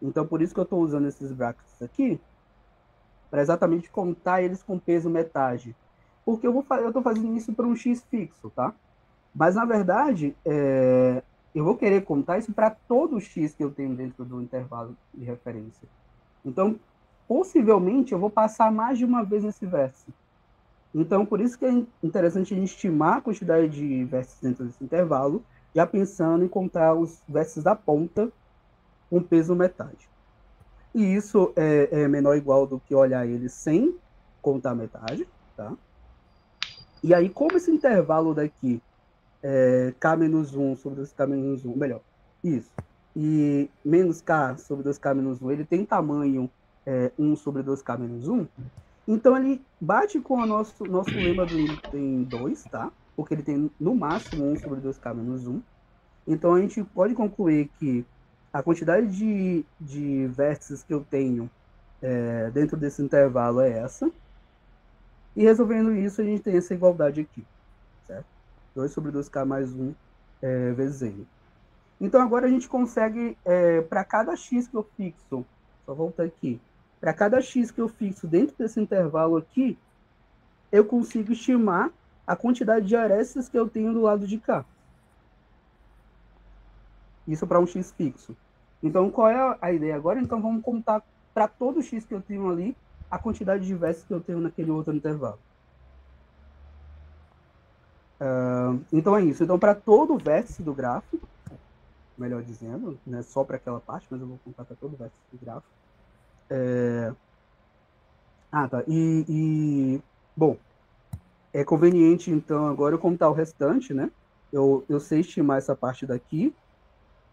Speaker 2: Então por isso que eu estou usando esses brackets aqui, para exatamente contar eles com peso metade. Porque eu vou eu estou fazendo isso para um x fixo, tá? Mas na verdade, é, eu vou querer contar isso para todo o x que eu tenho dentro do intervalo de referência. Então, possivelmente, eu vou passar mais de uma vez nesse verso. Então, por isso que é interessante a gente estimar a quantidade de versos dentro desse intervalo, já pensando em contar os versos da ponta com peso metade. E isso é, é menor ou igual do que olhar ele sem contar metade, tá? E aí, como esse intervalo daqui é, K-1 sobre os K-1, melhor, isso. e menos k sobre 2k menos 1, ele tem tamanho é, 1 sobre 2k menos 1, então ele bate com o nosso, nosso lema do item 2, tá? Porque ele tem no máximo 1 sobre 2k menos 1. Então a gente pode concluir que a quantidade de, de vértices que eu tenho é, dentro desse intervalo é essa. E resolvendo isso, a gente tem essa igualdade aqui? 2 sobre 2k mais 1 é, vezes n. Então agora a gente consegue, é, para cada x que eu fixo, só voltar aqui, para cada x que eu fixo dentro desse intervalo aqui, eu consigo estimar a quantidade de arestas que eu tenho do lado de cá. Isso para um x fixo. Então, qual é a ideia agora? Então, vamos contar para todo x que eu tenho ali, a quantidade de vértices que eu tenho naquele outro intervalo. Então, é isso. Então, para todo vértice do gráfico, melhor dizendo, não é só para aquela parte, mas eu vou contar para todo vértice do gráfico. É... Ah, tá. E, e, bom, é conveniente, então, agora eu contar o restante, né? Eu, eu sei estimar essa parte daqui,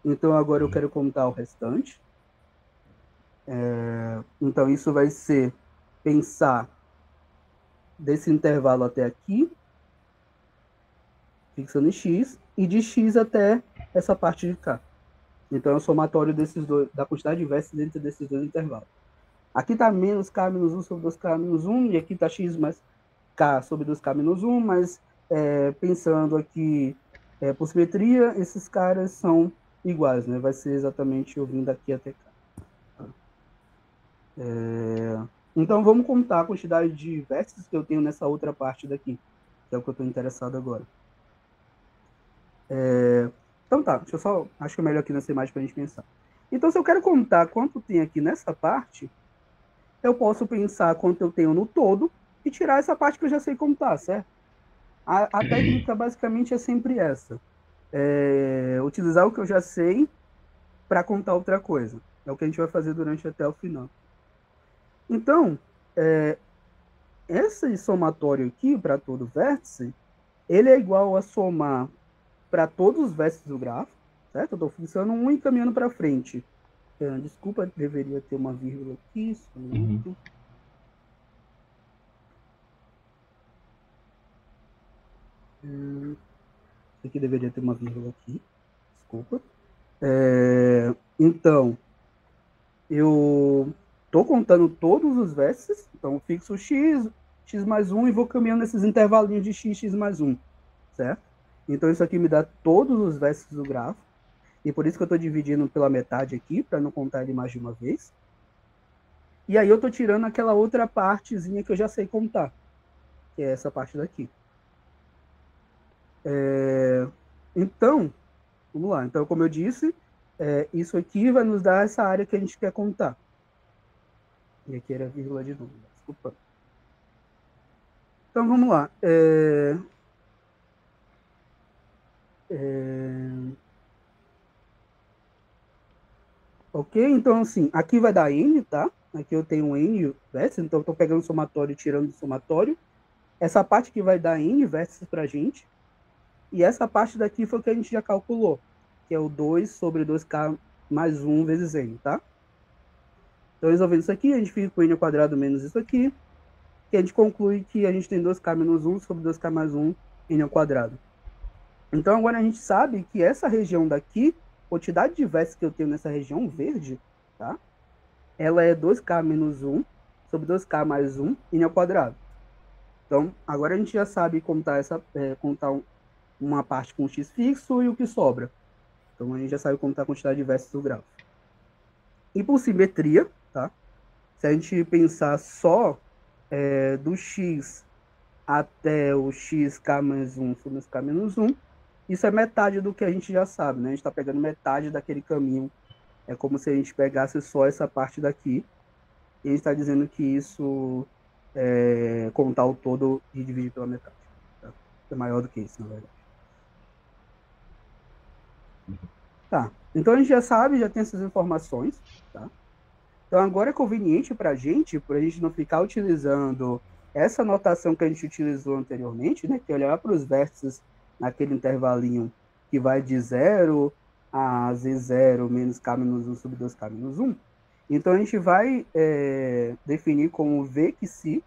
Speaker 2: então agora eu quero contar o restante. É, então isso vai ser pensar desse intervalo até aqui, fixando em x, e de x até essa parte de cá. Então é o somatório desses dois, da quantidade de vértices dentro desses dois intervalos. Aqui está menos k menos 1 sobre 2k menos 1, e aqui está x mais k sobre 2k menos 1, mas é, pensando aqui é, por simetria, esses caras são iguais, né? Vai ser exatamente eu vim daqui até cá. É... Então vamos contar a quantidade de vértices que eu tenho nessa outra parte daqui, que é o que eu estou interessado agora. É... Então tá, deixa eu só. Acho que é melhor aqui nessa imagem para a gente pensar. Então, se eu quero contar quanto tem aqui nessa parte, eu posso pensar quanto eu tenho no todo e tirar essa parte que eu já sei contar, certo? A, a técnica basicamente é sempre essa é, utilizar o que eu já sei para contar outra coisa. É o que a gente vai fazer durante até o final. Então, é, esse somatório aqui para todo vértice, ele é igual a somar para todos os vértices do gráfico, certo? Eu estou fixando um e caminhando para frente. É, desculpa, deveria ter uma vírgula aqui, um. Uhum. Hum aqui deveria ter uma vírgula aqui, desculpa. É, então, eu estou contando todos os vértices, então fixo x, x mais 1 e vou caminhando nesses intervalinhos de x, x mais 1, certo? Então isso aqui me dá todos os vértices do grafo, e por isso que eu estou dividindo pela metade aqui, para não contar ele mais de uma vez. E aí eu estou tirando aquela outra partezinha que eu já sei contar, que é essa parte daqui. É, então, vamos lá. Então, como eu disse, é, isso aqui vai nos dar essa área que a gente quer contar. E aqui era vírgula de novo, desculpa. Então, vamos lá. É, é, ok? Então, assim, aqui vai dar N, tá? Aqui eu tenho N vértices, então eu estou pegando o somatório e tirando o somatório. Essa parte que vai dar N vértices para a gente. E essa parte daqui foi o que a gente já calculou, que é o 2 sobre 2k mais 1 vezes n, tá? Então, resolvendo isso aqui, a gente fica com n ao quadrado menos isso aqui, e a gente conclui que a gente tem 2k menos 1 sobre 2k mais 1 n ao quadrado. Então, agora a gente sabe que essa região daqui, quantidade de vértices que eu tenho nessa região verde, tá? Ela é 2k menos 1 sobre 2k mais 1 n ao quadrado. Então, agora a gente já sabe contar, essa, é, contar uma parte com x fixo e o que sobra. Então a gente já sabe está a quantidade de vértices do grafo. E por simetria, tá? Se a gente pensar só é, do x até o xk mais 1 sobre k menos 1, isso é metade do que a gente já sabe, né? A gente está pegando metade daquele caminho. É como se a gente pegasse só essa parte daqui. E a gente está dizendo que isso é contar o todo e dividir pela metade. Tá? É maior do que isso, na verdade. Tá. Então a gente já sabe, já tem essas informações, tá? Então agora é conveniente para a gente, para a gente não ficar utilizando essa notação que a gente utilizou anteriormente, né? Que é olhar para os vértices naquele intervalinho que vai de 0 a Z0 menos K menos 1 sobre 2K menos 1. Então a gente vai é, definir como V que se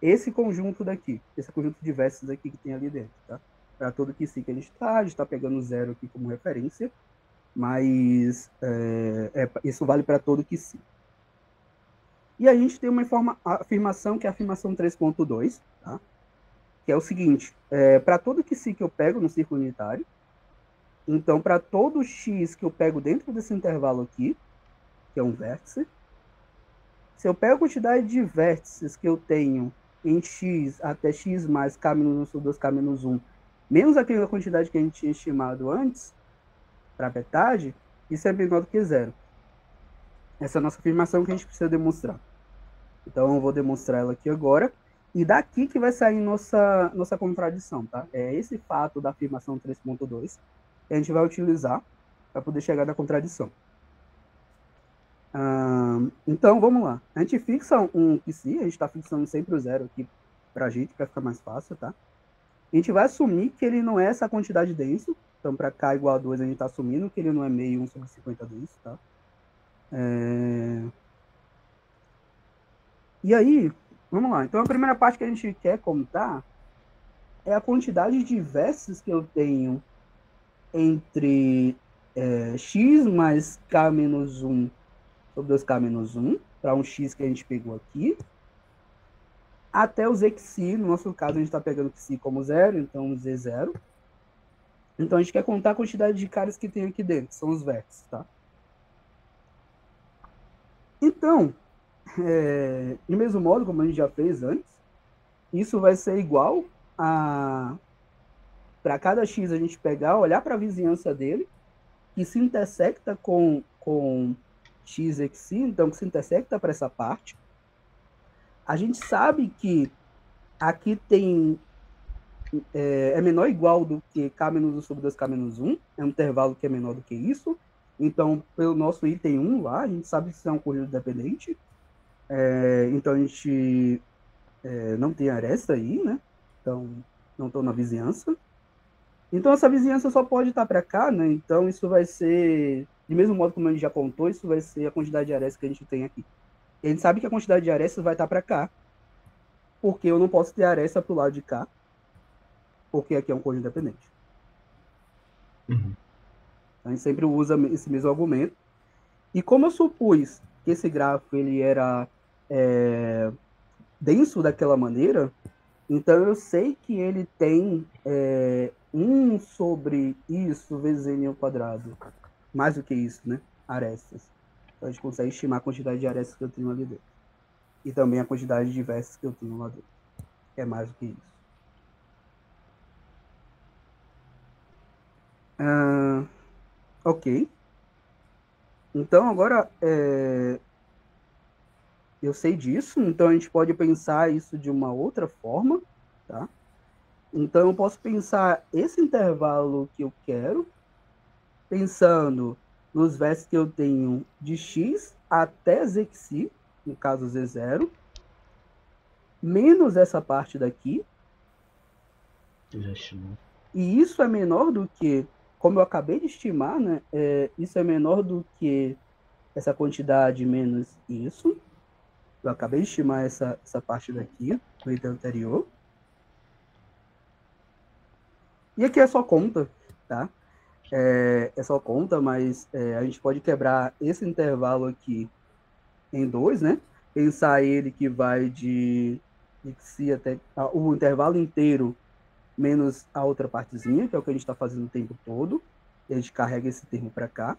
Speaker 2: esse conjunto daqui, esse conjunto de vértices aqui que tem ali dentro, tá? Para todo que se que a gente está, a gente está pegando zero aqui como referência, mas é, é, isso vale para todo que se. E a gente tem uma informa, afirmação que é a afirmação 3.2, tá? Que é o seguinte, é, para todo que se que eu pego no círculo unitário, então para todo x que eu pego dentro desse intervalo aqui, que é um vértice, se eu pego a quantidade de vértices que eu tenho em x até x mais k menos 1 sobre 2k menos 1, menos aquela quantidade que a gente tinha estimado antes, para metade, isso é menor do que zero. Essa é a nossa afirmação que a gente precisa demonstrar. Então, eu vou demonstrar ela aqui agora. E daqui que vai sair nossa, nossa contradição, tá? É esse fato da afirmação 3.2 que a gente vai utilizar para poder chegar na contradição. então, vamos lá. A gente fixa um PC, a gente está fixando sempre o zero aqui para a gente, para ficar mais fácil, tá? A gente vai assumir que ele não é essa quantidade denso. Então, para k igual a 2, a gente está assumindo que ele não é meio 1 sobre 50 denso, tá? É... E aí, vamos lá. Então, a primeira parte que a gente quer contar é a quantidade de vértices que eu tenho entre é, x mais k menos 1 sobre 2k menos 1, para um x que a gente pegou aqui, até o z xi, no nosso caso a gente está pegando xi como zero, então z zero. Então a gente quer contar a quantidade de caras que tem aqui dentro, que são os vértices, tá? Então, é, de mesmo modo, como a gente já fez antes, isso vai ser igual a para cada x a gente pegar, olhar para a vizinhança dele, que se intersecta com, com x xi, então que se intersecta para essa parte, a gente sabe que aqui tem é, é, menor ou igual do que k menos 1 sobre 2k menos 1, é um intervalo que é menor do que isso. Então, pelo nosso item 1 lá, a gente sabe que isso é um conjunto dependente. É, então, a gente é, não tem aresta aí, né? Então, não estou na vizinhança. Então, essa vizinhança só pode estar para cá, né? Então, isso vai ser, de mesmo modo como a gente já contou, isso vai ser a quantidade de arestas que a gente tem aqui. A gente sabe que a quantidade de arestas vai estar para cá, porque eu não posso ter aresta para o lado de cá, porque aqui é um conjunto independente. Uhum. A gente sempre usa esse mesmo argumento. E como eu supus que esse gráfico ele era é, denso daquela maneira, então eu sei que ele tem é, 1 sobre isso vezes n ao quadrado. Mais do que isso, né? Arestas. Então a gente consegue estimar a quantidade de arestas que eu tenho ali dentro. E também a quantidade de versos que eu tenho lá dentro. É mais do que isso. Uh, ok. Então agora é, eu sei disso, então a gente pode pensar isso de uma outra forma, tá? Então eu posso pensar esse intervalo que eu quero, pensando nos versos que eu tenho de x até zxi, no caso z0, menos essa parte daqui. E isso é menor do que, como eu acabei de estimar, né? É, isso é menor do que essa quantidade menos isso. Eu acabei de estimar essa, essa parte daqui, no item anterior. E aqui é só conta, tá? é, é só conta, mas é, a gente pode quebrar esse intervalo aqui em dois, né? Pensar ele que vai de, de si até o intervalo inteiro menos a outra partezinha, que é o que a gente está fazendo o tempo todo. E a gente carrega esse termo para cá.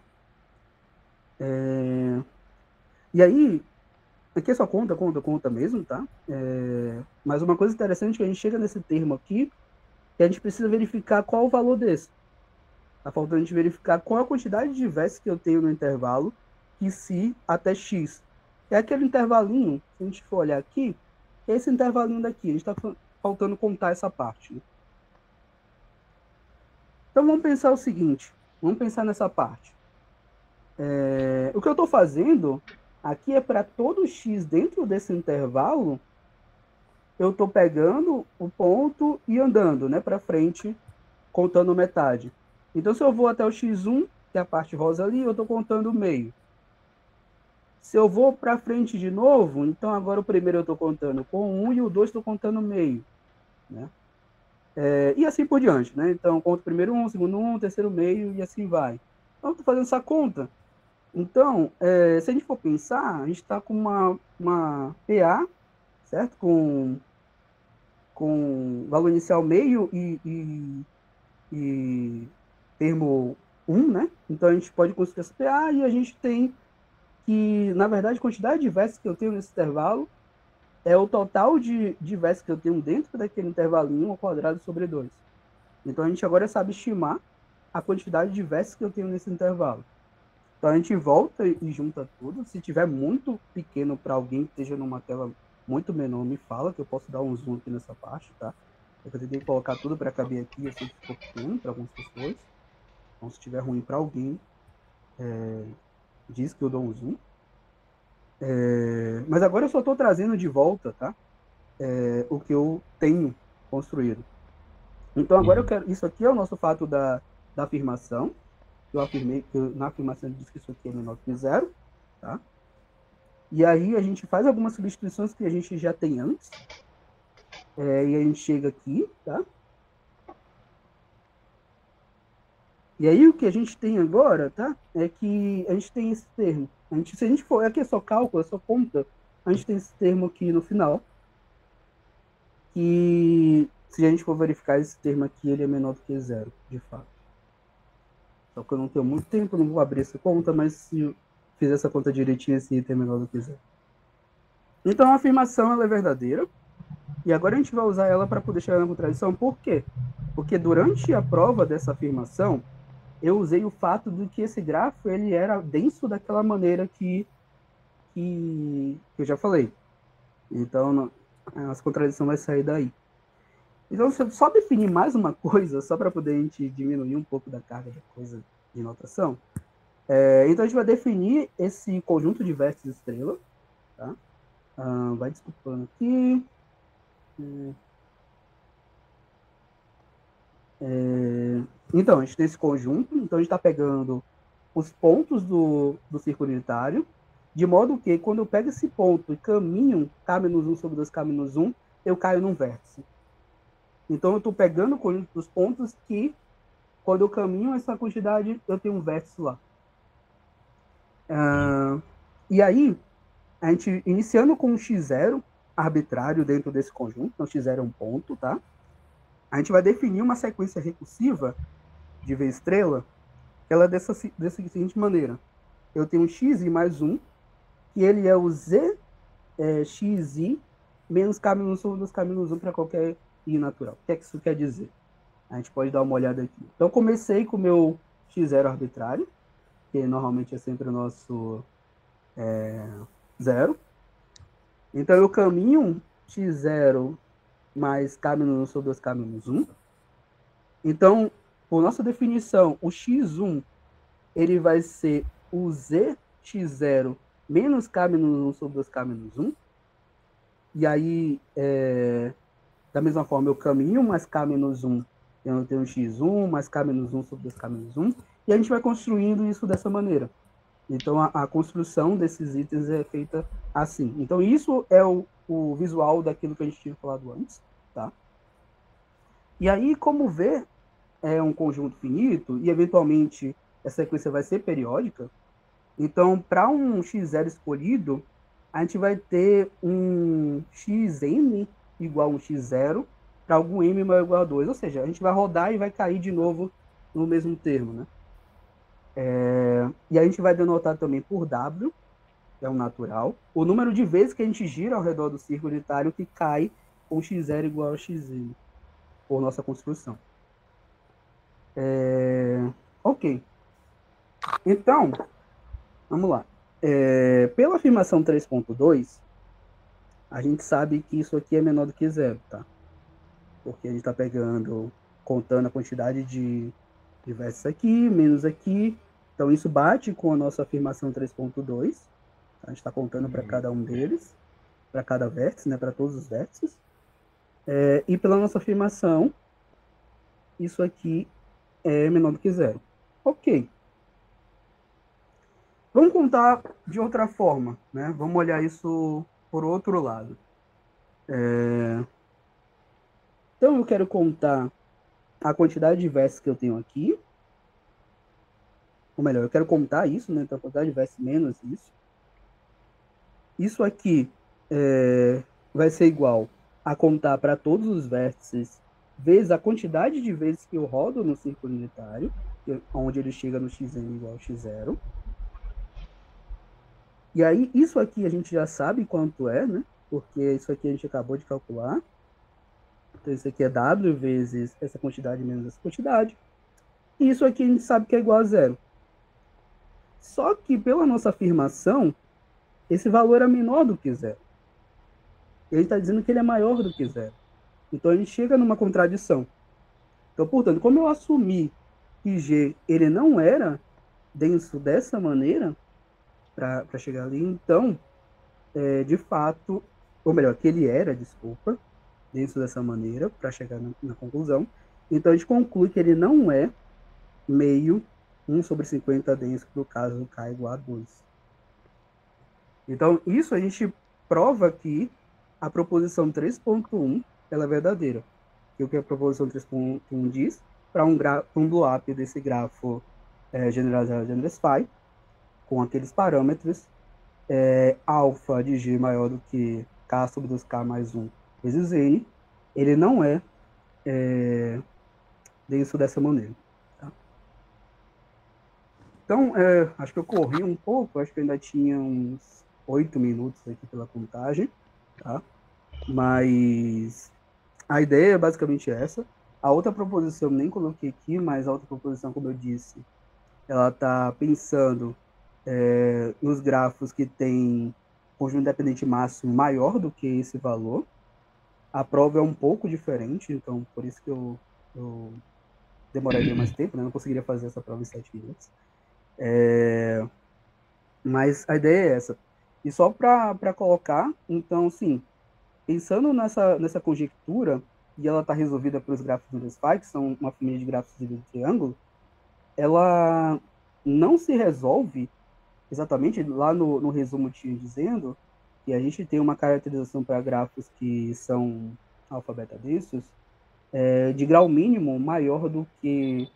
Speaker 2: É... E aí, aqui só conta, conta, conta mesmo, tá? É... Mas uma coisa interessante é que a gente chega nesse termo aqui, que a gente precisa verificar qual o valor desse. Tá faltando a gente verificar qual a quantidade de vértices que eu tenho no intervalo que se até x. É aquele intervalinho, se a gente for olhar aqui, é esse intervalinho daqui. A gente está faltando contar essa parte. Né? Então vamos pensar o seguinte, vamos pensar nessa parte. É, o que eu estou fazendo aqui é para todo x dentro desse intervalo, eu estou pegando o ponto e andando né, para frente, contando metade. Então, se eu vou até o x1, que é a parte rosa ali, eu estou contando o meio. Se eu vou para frente de novo, então agora o primeiro eu estou contando com um e o dois estou contando meio. Né? É, e assim por diante. Né? Então, conto primeiro um, segundo um, terceiro meio e assim vai. Então, estou fazendo essa conta. Então, é, se a gente for pensar, a gente está com uma, uma PA, certo? Com, com valor inicial meio e, e, e termo 1, né? Então a gente pode construir essa PA e a gente tem que, na verdade, a quantidade de versos que eu tenho nesse intervalo é o total de, de que eu tenho dentro daquele intervalinho ao quadrado sobre 2. Então a gente agora sabe estimar a quantidade de versos que eu tenho nesse intervalo. Então a gente volta e junta tudo. Se tiver muito pequeno para alguém que esteja numa tela muito menor, me fala que eu posso dar um zoom aqui nessa parte, tá? Eu tentei colocar tudo para caber aqui, que ficou pequeno para algumas pessoas. Então se estiver ruim para alguém, é, diz que eu dou um zoom. É, mas agora eu só estou trazendo de volta, tá? É, o que eu tenho construído. Então agora eu quero. Isso aqui é o nosso fato da, da afirmação. Eu afirmei eu, na afirmação eu disse que isso aqui é menor que zero, tá? E aí a gente faz algumas substituições que a gente já tem antes. É, e a gente chega aqui, tá? E aí o que a gente tem agora, tá? É que a gente tem esse termo. A gente, se a gente for, aqui é só cálculo, é só conta, a gente tem esse termo aqui no final. Que se a gente for verificar esse termo aqui, ele é menor do que zero, de fato. Só que eu não tenho muito tempo, não vou abrir essa conta, mas se fizer essa conta direitinho, esse item é menor do que zero. Então a afirmação ela é verdadeira. E agora a gente vai usar ela para poder chegar na contradição. Por quê? Porque durante a prova dessa afirmação, eu usei o fato de que esse grafo ele era denso daquela maneira que, que, eu já falei. Então, as contradições vai sair daí. Então, se eu só definir mais uma coisa, só para poder a gente diminuir um pouco da carga da coisa de notação, é, então a gente vai definir esse conjunto de vértices estrela, tá? Ah, vai desculpando aqui. É, é, então, a gente tem esse conjunto, então a gente está pegando os pontos do, do círculo unitário, de modo que quando eu pego esse ponto e caminho K-1 sobre 2 K-1, eu caio num vértice. Então eu estou pegando o conjunto dos pontos que, quando eu caminho essa quantidade, eu tenho um vértice lá. Uh, e aí, a gente, iniciando com um x0 arbitrário dentro desse conjunto, então x0 é um ponto, tá? A gente vai definir uma sequência recursiva de V estrela, ela é dessa, dessa seguinte maneira. Eu tenho um xi mais 1, que ele é o z é, xi menos k menos 1 dos k menos 1 para qualquer i natural. O que, é que isso quer dizer? A gente pode dar uma olhada aqui. Então, comecei com o meu x0 arbitrário, que normalmente é sempre o nosso é, zero. Então, eu caminho x0 mais k menos 1 sobre 2k menos 1. Então, por nossa definição, o x1 ele vai ser o zx0 menos k menos 1 sobre 2k menos 1. E aí, é, da mesma forma, eu caminho mais k menos 1, eu tenho x1 mais k menos 1 sobre 2k menos 1. E a gente vai construindo isso dessa maneira. Então, a, a construção desses itens é feita assim. Então, isso é o, o visual daquilo que a gente tinha falado antes. Tá? E aí, como ver é um conjunto finito e eventualmente essa sequência vai ser periódica, então para um x0 escolhido, a gente vai ter um xm igual um x0 para algum m maior ou igual a 2, ou seja, a gente vai rodar e vai cair de novo no mesmo termo, né? É, e a gente vai denotar também por W, que é um natural, o número de vezes que a gente gira ao redor do círculo unitário que cai com x0 igual a xm, por nossa construção. É... Ok. Então, vamos lá. É... Pela afirmação 3.2, a gente sabe que isso aqui é menor do que zero, tá? Porque a gente está pegando, contando a quantidade de, de vértices aqui, menos aqui. Então, isso bate com a nossa afirmação 3.2. A gente está contando para cada um deles, para cada vértice, né, para todos os vértices. É, e pela nossa afirmação, isso aqui é menor do que zero. Ok. Vamos contar de outra forma, né? Vamos olhar isso por outro lado. É... Então eu quero contar a quantidade de versos que eu tenho aqui. Ou melhor, eu quero contar isso, né? Então a quantidade de versos menos isso. Isso aqui é... vai ser igual a contar para todos os vértices vezes a quantidade de vezes que eu rodo no círculo unitário, onde ele chega no xn igual a x0. E aí, isso aqui a gente já sabe quanto é, né? Porque isso aqui a gente acabou de calcular. Então, isso aqui é W vezes essa quantidade menos essa quantidade. E isso aqui a gente sabe que é igual a zero. Só que, pela nossa afirmação, esse valor é menor do que zero. Ele está dizendo que ele é maior do que zero. Então, a gente chega numa contradição. Então, portanto, como eu assumi que G ele não era denso dessa maneira, para chegar ali, então, é, de fato, ou melhor, que ele era, desculpa, denso dessa maneira, para chegar na, na, conclusão. Então, a gente conclui que ele não é meio 1 sobre 50 denso, no caso K igual a 2. Então, isso a gente prova que a proposição 3.1 ela é verdadeira. E o que a proposição 3.1 diz? Para um, um blow-up desse grafo é, generalizado de Andres Phi, com aqueles parâmetros, é, alfa de G maior do que K sobre 2K mais 1 vezes N, ele não é, é denso dessa maneira. Tá? Então, é, acho que eu corri um pouco, acho que ainda tinha uns 8 minutos aqui pela contagem tá? Mas a ideia é basicamente essa. A outra proposição nem coloquei aqui, mas a outra proposição, como eu disse, ela está pensando é, nos grafos que tem conjunto independente máximo maior do que esse valor. A prova é um pouco diferente, então por isso que eu, eu demoraria mais tempo, né? não conseguiria fazer essa prova em sete minutos. É, mas a ideia é essa. E só para colocar, então, sim, pensando nessa, nessa conjectura, e ela está resolvida pelos do Desfai, que são uma família de gráficos de triângulo, ela não se resolve exatamente, lá no, no resumo tinha dizendo que a gente tem uma caracterização para grafos que são alfabetadensos é, de grau mínimo maior do que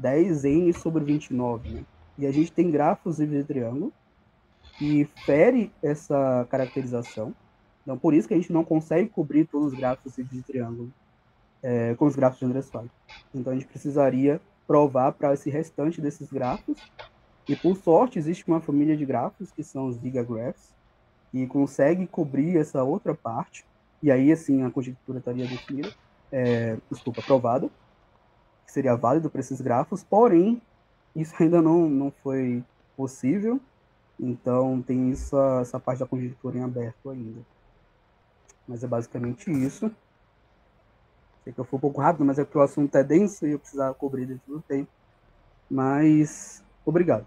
Speaker 2: 10n sobre 29, né? E a gente tem grafos de triângulo que fere essa caracterização. Então, por isso que a gente não consegue cobrir todos os gráficos de triângulo é, com os gráficos de Andrés Fag. Então, a gente precisaria provar para esse restante desses grafos. E, por sorte, existe uma família de grafos, que são os gigagraphs, que consegue cobrir essa outra parte. E aí, assim, a conjectura estaria definida, é, desculpa, provada, que seria válido para esses grafos. Porém, isso *laughs* ainda não, não foi possível então tem essa, essa parte da conjectura em aberto ainda. Mas é basicamente isso. Sei que eu fui um pouco rápido, mas é porque o assunto é denso e eu precisava cobrir dentro do tempo. Mas obrigado.